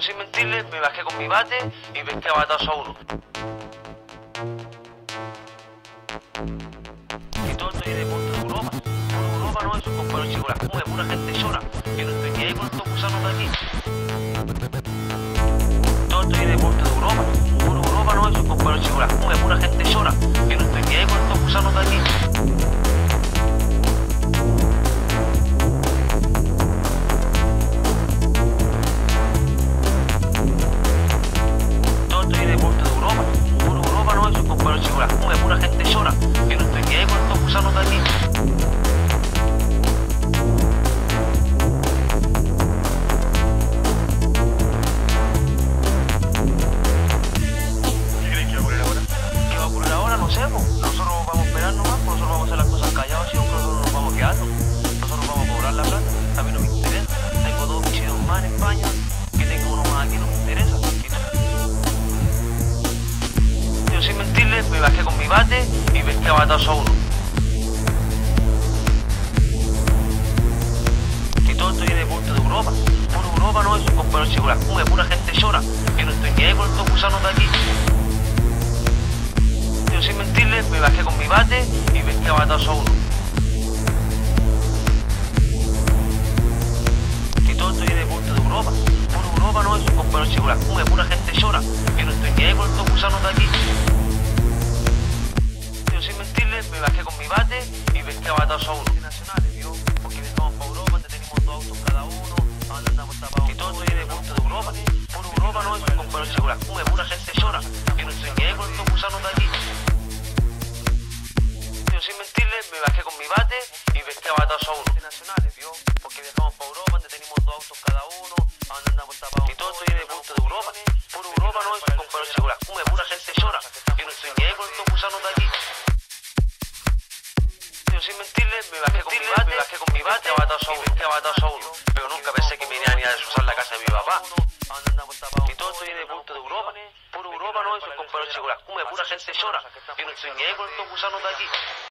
Sin mentirle, me bajé con mi bate y pesqué a batazo a uno. Y todo esto viene de punto de Europa. Europa no es un compañero chico, la como pura gente llora. Que no estoy ni ahí con estos gusanos de aquí. Pura gente llora. Que no estoy ni con estos gusanos de aquí. ¿Qué creen que va a ocurrir ahora? ¿Qué va a ocurrir ahora? No sé, po. Me bajé con mi bate y pesqué a batazo a uno. Todo esto viene de punto de Europa. Puro Europa no es un compañero la cumbia, pura gente llora. Que no estoy ni ahí con estos gusanos de aquí. Yo sin mentirles, me bajé con mi bate y pesqué a batazo a uno. Todo esto viene de punto de Europa. Puro Europa no es un compañero la cumbia, pura gente llora. Que no estoy ni ahí con estos gusanos de aquí. Y pesqué a batazo a uno. Porque viajamos para Europa, tenemos dos autos cada uno, andamos tapados. Y todo esto viene de punto de Europa. Puro Europa no es un compañero chico, la cumbia, pura gente llora. Que no ahí con estos gusanos de aquí. Yo sin mentirles, me bajé con mi bate y pesqué a batazo a uno. Porque viajamos para Europa, tenemos dos autos cada uno, andamos tapados. Y todo esto viene de punto de Europa. Puro Europa no es un compañero chico, la cumbia, pura gente llora. Que no ahí con estos gusanos de aquí. Yo sin mentirles, me bajé con mi bate, me bajé con mi bate a uno, batazo a uno. Pero nunca pensé que me iban a destrozar la casa de mi papá. Y todo esto viene de punto de Europa. Puro Europa no es un compañero chico, la pura gente llora. Que no estoy ni estos gusanos de aquí.